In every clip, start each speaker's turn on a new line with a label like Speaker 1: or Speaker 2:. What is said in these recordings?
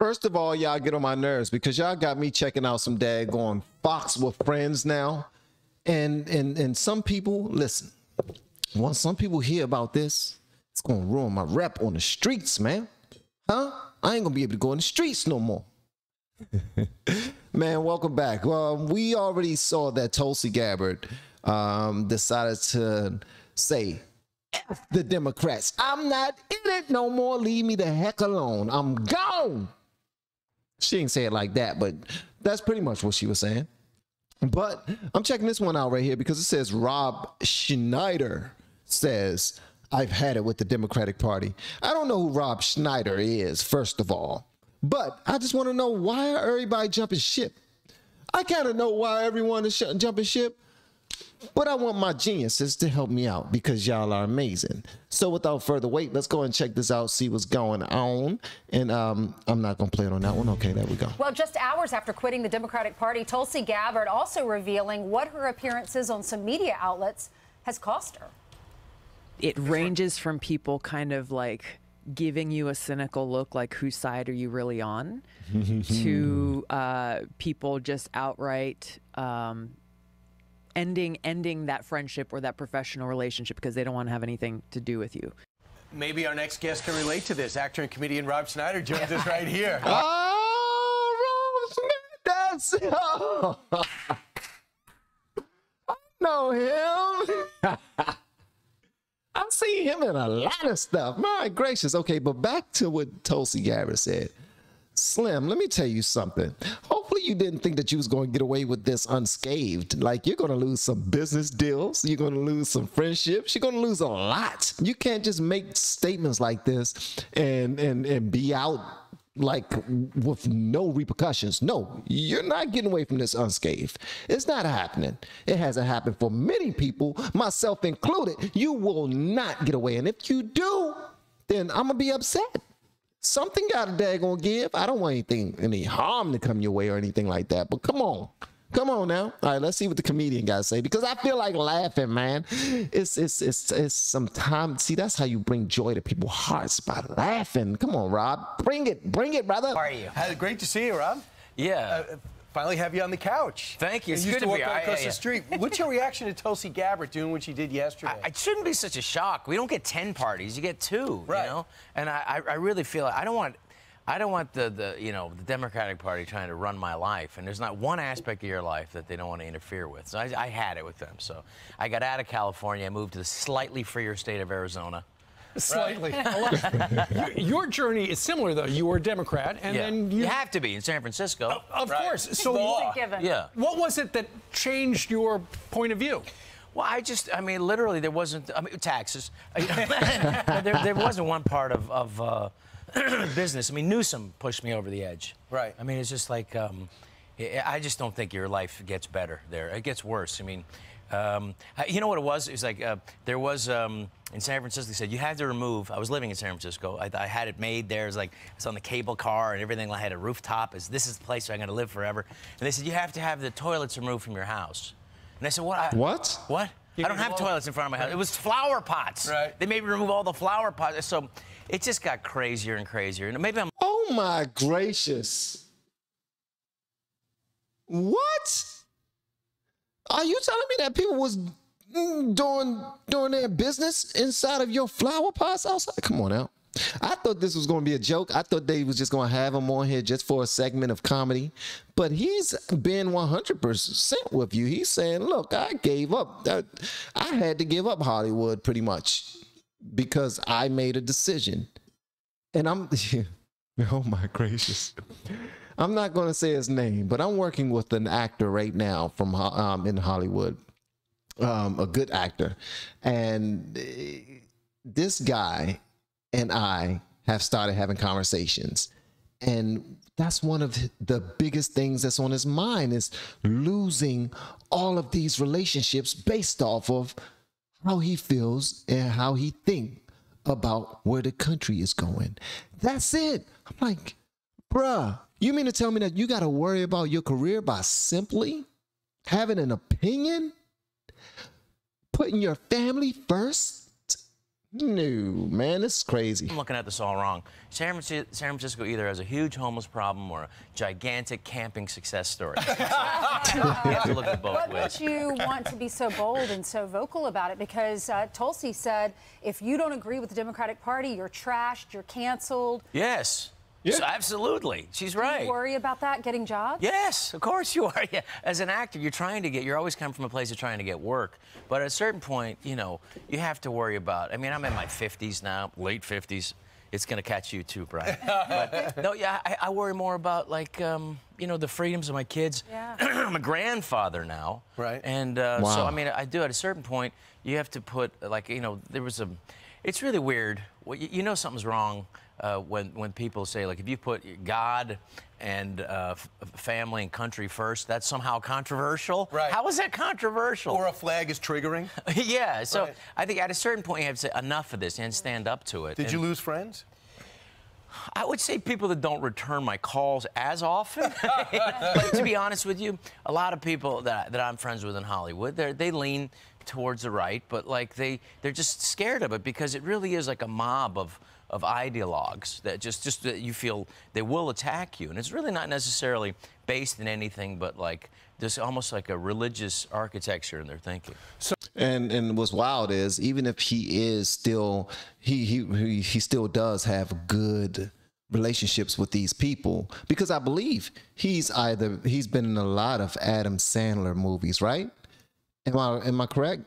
Speaker 1: First of all, y'all get on my nerves because y'all got me checking out some daggone Fox with friends now. And and and some people, listen, once some people hear about this, it's gonna ruin my rep on the streets, man. Huh? I ain't gonna be able to go in the streets no more. man, welcome back. Well, we already saw that Tulsi Gabbard um, decided to say F the Democrats. I'm not in it no more. Leave me the heck alone. I'm gone. She didn't say it like that, but that's pretty much what she was saying. But I'm checking this one out right here because it says Rob Schneider says, I've had it with the Democratic Party. I don't know who Rob Schneider is, first of all, but I just want to know why everybody jumping ship? I kind of know why everyone is jumping ship, but I want my geniuses to help me out because y'all are amazing. So without further wait, let's go and check this out, see what's going on. And um, I'm not going to play it on that one. Okay, there we go.
Speaker 2: Well, just hours after quitting the Democratic Party, Tulsi Gabbard also revealing what her appearances on some media outlets has cost her.
Speaker 3: It ranges from people kind of like giving you a cynical look like whose side are you really on to uh, people just outright um, ending ending that friendship or that professional relationship because they don't want to have anything to do with you.
Speaker 4: Maybe our next guest can relate to this. Actor and comedian Rob Schneider joins us right here.
Speaker 1: Oh, Rob Schneider! Oh. I know him. I see him in a lot of stuff. My gracious. Okay, but back to what Tulsi Gabbard said. Slim, let me tell you something. Hopefully, you didn't think that you was going to get away with this unscathed. Like you're going to lose some business deals, you're going to lose some friendships, you're going to lose a lot. You can't just make statements like this and and and be out like with no repercussions. No, you're not getting away from this unscathed. It's not happening. It hasn't happened for many people, myself included. You will not get away, and if you do, then I'm gonna be upset something got a daggone give. I don't want anything, any harm to come your way or anything like that. But come on. Come on now. All right, let's see what the comedian got to say because I feel like laughing, man. It's it's it's it's some time. See, that's how you bring joy to people's hearts by laughing. Come on, Rob. Bring it. Bring it, brother.
Speaker 5: How are you?
Speaker 4: Great to see you, Rob.
Speaker 5: Yeah.
Speaker 4: Uh, finally have you on the couch.
Speaker 5: Thank you.
Speaker 4: You
Speaker 5: It's
Speaker 4: used
Speaker 5: good
Speaker 4: to walk
Speaker 5: be-
Speaker 4: right
Speaker 5: I-
Speaker 4: across
Speaker 5: I-
Speaker 4: the street. What's your reaction to Tulsi Gabbard doing what she did yesterday?
Speaker 5: I- It shouldn't be such a shock. We don't get ten parties; you get two.
Speaker 4: Right.
Speaker 5: You know, and I, I I really feel I don't want. I don't want the, the you know the Democratic Party trying to run my life, and there's not one aspect of your life that they don't want to interfere with. So I, I had it with them. So I got out of California, I moved to the slightly freer state of Arizona.
Speaker 6: Slightly. your, your journey is similar, though. You were a Democrat, and
Speaker 5: yeah.
Speaker 6: then
Speaker 5: you
Speaker 6: you.
Speaker 5: have to be in San Francisco.
Speaker 6: of course. So,
Speaker 2: It's a given.
Speaker 5: yeah.
Speaker 6: what was it that changed your point of view?
Speaker 5: Well, I just, I mean, literally, there wasn't, I mean, taxes. there, there wasn't one part of, of uh, business. I mean, Newsom pushed me over the edge.
Speaker 4: Right.
Speaker 5: I mean, it's just like, um, I I just don't think your life gets better there. It gets worse. I mean, um, you know what it was? It was like uh, there was um, in San Francisco. They said you have to remove. I was living in San Francisco. I, I had it made there. It's like it's on the cable car and everything. I had a rooftop. It's, this is the place where I'm going to live forever. And they said you have to have the toilets removed from your house. And I said, what? I-
Speaker 1: What?
Speaker 5: What? I don't have toilets in front of my house. It was flower pots.
Speaker 4: Right.
Speaker 5: They made me remove all the flower pots. So it just got crazier and crazier. And maybe I'm
Speaker 1: Oh my gracious. What? Are you telling me that people was doing doing their business inside of your flower pots outside? Come on out. I thought this was going to be a joke. I thought they was just going to have him on here just for a segment of comedy. But he's been 100% with you. He's saying, look, I gave up. I, I had to give up Hollywood pretty much because I made a decision. And I'm, oh my gracious. I'm not going to say his name, but I'm working with an actor right now from um, in Hollywood, um, a good actor, and uh, this guy and I have started having conversations, and that's one of the biggest things that's on his mind is losing all of these relationships based off of how he feels and how he think about where the country is going. That's it. I'm like, bruh, you mean to tell me that you got to worry about your career by simply having an opinion, putting your family first? No, man, this is crazy.
Speaker 5: I'm looking at this all wrong. San Francisco, San Francisco either has a huge homeless problem or a gigantic camping success story. you have to look at both
Speaker 2: What
Speaker 5: ways.
Speaker 2: makes you want to be so bold and so vocal about it? Because uh, Tulsi said if you don't agree with the Democratic Party, you're trashed, you're canceled.
Speaker 5: Yes.
Speaker 1: Yeah.
Speaker 5: So absolutely. She's right.
Speaker 2: Do you
Speaker 5: right.
Speaker 2: worry about that getting jobs?
Speaker 5: Yes, of course you are. Yeah. As an actor, you're trying to get, you're always coming from a place of trying to get work. But at a certain point, you know, you have to worry about, I mean, I'm in my 50s now, late 50s. It's going to catch you too, Brian. but, no, yeah, I, I worry more about, like, um, you know, the freedoms of my kids.
Speaker 2: Yeah.
Speaker 5: I'm a grandfather now.
Speaker 4: Right.
Speaker 5: And uh, so, I mean, I do at a certain point, you have to put, like, you know, there was a, it's really weird. Well, you, you know something's wrong uh, when, when people say, like, if you put God and uh, f- family and country first, that's somehow controversial.
Speaker 4: Right.
Speaker 5: How is that controversial?
Speaker 4: Or a flag is triggering.
Speaker 5: yeah. So
Speaker 4: Right.
Speaker 5: I think at a certain point, you have to say, enough of this and stand up to it.
Speaker 4: Did you lose friends?
Speaker 5: I would say people that don't return my calls as often. but to be honest with you, a lot of people that, that I'm friends with in Hollywood, they lean towards the right, but like they they're just scared of it because it really is like a mob of of ideologues that just just that you feel they will attack you, and it's really not necessarily based in anything but like there's almost like a religious architecture in their thinking.
Speaker 1: And and what's wild is even if he is still he he he, still does have good relationships with these people because I believe he's either he's been in a lot of Adam Sandler movies, right? Am I am I correct?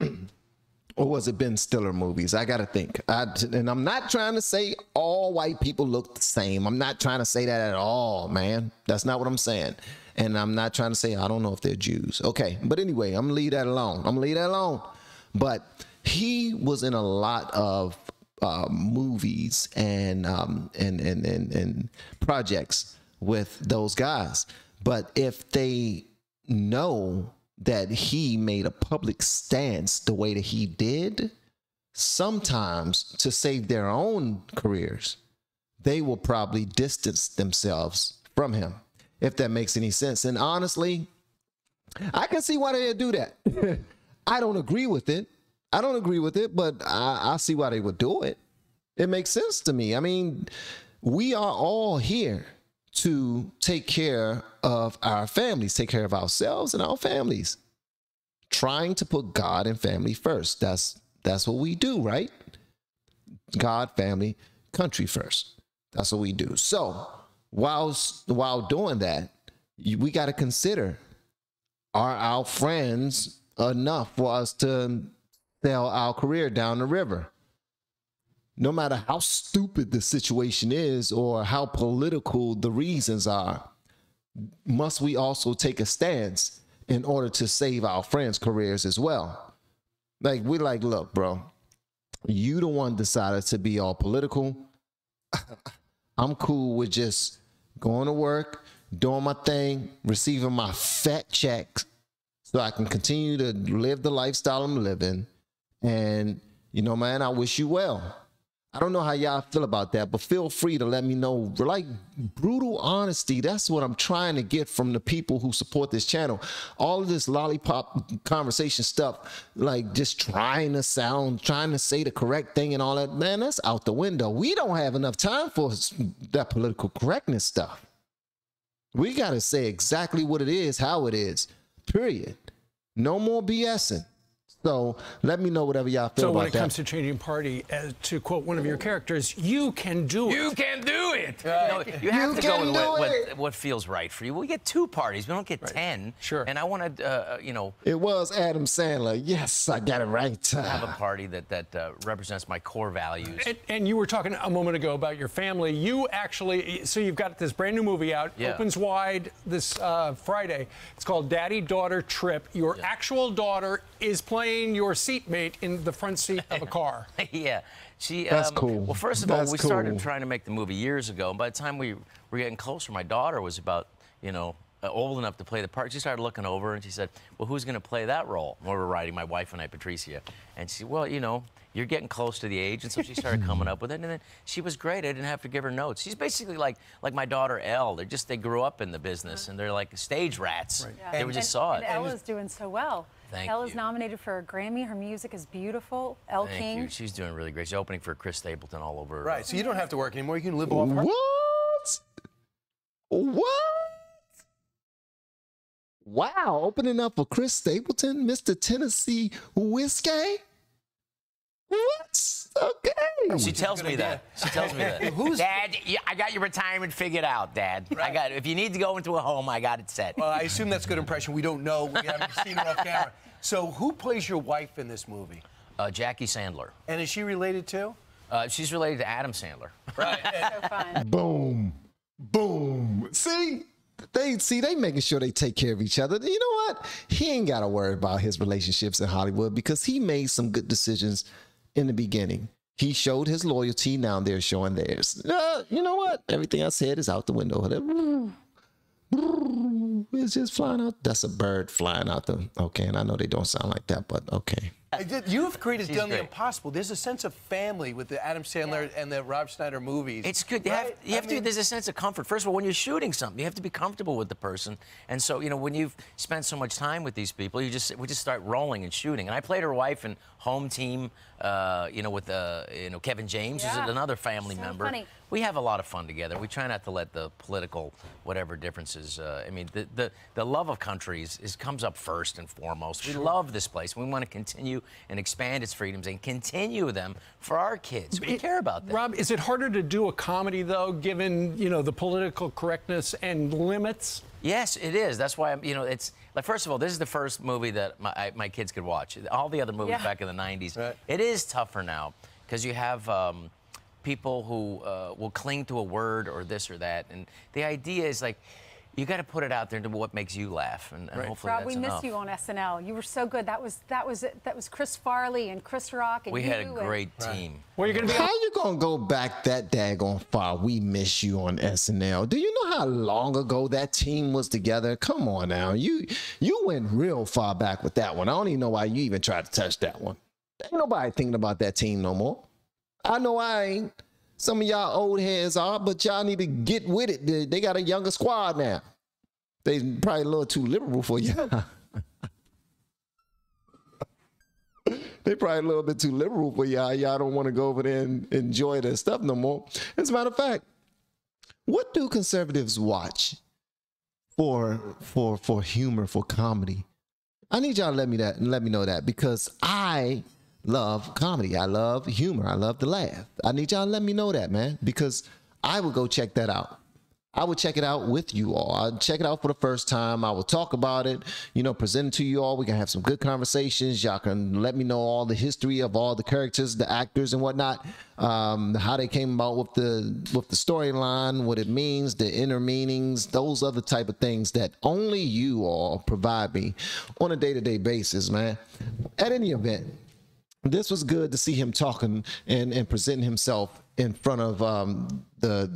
Speaker 1: or was it Ben Stiller movies? I gotta think. I, and I'm not trying to say all white people look the same. I'm not trying to say that at all, man. That's not what I'm saying. And I'm not trying to say I don't know if they're Jews. Okay, but anyway, I'm gonna leave that alone. I'm gonna leave that alone. But he was in a lot of uh, movies and, um, and and and and projects with those guys. But if they know that he made a public stance the way that he did, sometimes to save their own careers, they will probably distance themselves from him, if that makes any sense. And honestly, I can see why they do that. I don't agree with it. I don't agree with it, but I, I see why they would do it. It makes sense to me. I mean, we are all here to take care of our families, take care of ourselves and our families. Trying to put God and family first. That's that's what we do, right? God, family, country first. That's what we do. So, while while doing that, we got to consider are our friends enough for us to sell our career down the river? No matter how stupid the situation is or how political the reasons are, must we also take a stance in order to save our friends' careers as well? Like, we're like, look, bro, you the one decided to be all political. I'm cool with just going to work, doing my thing, receiving my fat checks so I can continue to live the lifestyle I'm living. And, you know, man, I wish you well. I don't know how y'all feel about that, but feel free to let me know. Like brutal honesty, that's what I'm trying to get from the people who support this channel. All of this lollipop conversation stuff, like just trying to sound, trying to say the correct thing and all that, man, that's out the window. We don't have enough time for that political correctness stuff. We got to say exactly what it is, how it is, period. No more BSing. So let me know whatever y'all feel
Speaker 6: So
Speaker 1: about
Speaker 6: when it
Speaker 1: that.
Speaker 6: comes to changing party, uh, to quote one of your characters, you can do it.
Speaker 5: You can do it. You, know, you have
Speaker 1: You
Speaker 5: to go
Speaker 1: can
Speaker 5: with what, what, what feels right for you. We get two parties. We don't get ten.
Speaker 6: Sure.
Speaker 5: And I want to, uh, you know,
Speaker 1: It was Adam Sandler. Yes, I got it right.
Speaker 5: have a party that that uh, represents my core values.
Speaker 6: And, and you were talking a moment ago about your family. You actually, so you've got this brand new movie out,
Speaker 5: Yeah.
Speaker 6: opens wide this uh, Friday. It's called Daddy Daughter Trip. Your actual daughter is playing your seatmate in the front seat of a car.
Speaker 5: yeah. She,
Speaker 1: That's
Speaker 5: um,
Speaker 1: cool.
Speaker 5: Well, first of all,
Speaker 1: That's
Speaker 5: we started trying to make the movie years ago. And by the time we were getting closer, my daughter was about, you know, uh, old enough to play the part. She started looking over and she said, "Well, who's going to play that role?" We were writing, my wife and I, Patricia, and she, said, "Well, you know." You're getting close to the age, and so she started coming up with it, and then she was great. I didn't have to give her notes. She's basically like like my daughter Elle. They're just they grew up in the business, and they're like stage rats.
Speaker 2: Yeah.
Speaker 5: They were just
Speaker 2: and,
Speaker 5: saw
Speaker 2: and
Speaker 5: it.
Speaker 2: Ella's doing so well.
Speaker 5: Thank
Speaker 2: Ella's
Speaker 5: you.
Speaker 2: nominated for a Grammy. Her music is beautiful. Elle
Speaker 5: Thank
Speaker 2: King.
Speaker 5: you. She's doing really great. She's opening for Chris Stapleton all over.
Speaker 4: Right, so you don't have to work anymore. You can live off her.
Speaker 1: What? What? Wow, opening up for Chris Stapleton, Mr. Tennessee Whiskey. What? Okay.
Speaker 5: She tells me
Speaker 4: idea.
Speaker 5: that. She tells me that.
Speaker 4: Who's-
Speaker 5: Dad? I got your retirement figured out, Dad. I got. If you need to go into a home, I got it set.
Speaker 4: Well, I assume that's good impression. We don't know. We haven't seen her off camera. So, who plays your wife in this movie?
Speaker 5: Uh, Jackie Sandler.
Speaker 4: And is she related to?
Speaker 5: Uh, she's related to Adam Sandler.
Speaker 2: So fun.
Speaker 1: Boom. Boom. See? They see they making sure they take care of each other. You know what? He ain't gotta worry about his relationships in Hollywood because he made some good decisions in the beginning. He showed his loyalty, now they're showing theirs. Uh, you know what? Everything I said is out the window. It's just flying out. That's a bird flying out the. Okay, and I know they don't sound like that, but okay.
Speaker 4: You've created
Speaker 5: She's
Speaker 4: done the impossible. There's a sense of family with the Adam Sandler and the Rob Schneider movies.
Speaker 5: It's good. You have, you have
Speaker 4: I
Speaker 5: to. There's a sense of comfort. First of all, when you're shooting something, you have to be comfortable with the person. And so, you know, when you've spent so much time with these people, you just we just start rolling and shooting. And I played her wife in Home Team. Uh, you know, with uh, you know Kevin James,
Speaker 2: Yeah.
Speaker 5: who's another family
Speaker 2: So
Speaker 5: member.
Speaker 2: funny.
Speaker 5: We have a lot of fun together. We try not to let the political whatever differences. Uh, I mean, the, the the love of countries is comes up first and foremost. We love this place. We want to continue and expand its freedoms and continue them for our kids. We
Speaker 6: It-
Speaker 5: care about them.
Speaker 6: Rob, is it harder to do a comedy though, given you know the political correctness and limits?
Speaker 5: Yes, it is. That's why I'm, you know, it's like first of all, this is the first movie that my, I, my kids could watch. All the other movies
Speaker 2: Yeah.
Speaker 5: back in the '90s,
Speaker 4: Right.
Speaker 5: it is tougher now because you have um, people who uh, will cling to a word or this or that, and the idea is like you got to put it out there into what makes you laugh, and, and hopefully
Speaker 2: Rob,
Speaker 5: that's
Speaker 2: we
Speaker 5: enough.
Speaker 2: miss you on SNL. You were so good. That was that was that was Chris Farley and Chris Rock and
Speaker 5: we
Speaker 2: you
Speaker 5: had a
Speaker 2: and-
Speaker 5: great team.
Speaker 6: Well, you're going to be
Speaker 1: How you gonna go back that daggone far? We miss you on SNL. Do you know how long ago that team was together? Come on now, you you went real far back with that one. I don't even know why you even tried to touch that one. Ain't nobody thinking about that team no more. I know I ain't. Some of y'all old heads are, but y'all need to get with it. They, they got a younger squad now. They probably a little too liberal for you. they probably a little bit too liberal for y'all. Y'all don't want to go over there and enjoy their stuff no more. As a matter of fact, what do conservatives watch for for for humor, for comedy? I need y'all to let me that and let me know that because I love comedy. I love humor. I love to laugh. I need y'all to let me know that, man, because I will go check that out. I would check it out with you all. I'll check it out for the first time. I will talk about it, you know, present it to you all. We can have some good conversations. Y'all can let me know all the history of all the characters, the actors, and whatnot, um, how they came about with the with the storyline, what it means, the inner meanings, those other type of things that only you all provide me on a day to day basis, man. At any event, this was good to see him talking and, and presenting himself in front of um, the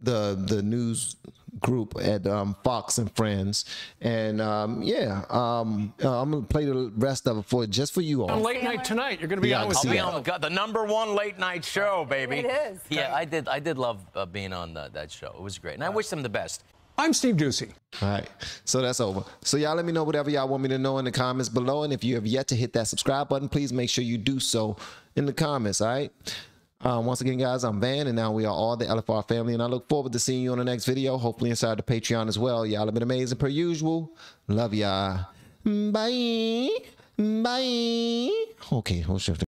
Speaker 1: the the news group at um, Fox and Friends, and um, yeah, um, uh, I'm gonna play the rest of it for just for you
Speaker 6: on
Speaker 1: all.
Speaker 6: late night tonight. You're going to be
Speaker 1: Yeah,
Speaker 6: on with
Speaker 1: I'll
Speaker 5: I'll be on the, the number one late night show, baby.
Speaker 2: It is.
Speaker 5: Yeah, I did. I did love uh, being on the, that show. It was great, and I wish them the best.
Speaker 6: I'm Steve Doocy.
Speaker 1: All right, so that's over. So y'all let me know whatever y'all want me to know in the comments below, and if you have yet to hit that subscribe button, please make sure you do so in the comments. All right. Um, once again, guys, I'm Van, and now we are all the LFR family, and I look forward to seeing you on the next video, hopefully inside the Patreon as well. Y'all have been amazing per usual. Love y'all. Bye. Bye. Okay, hold shift.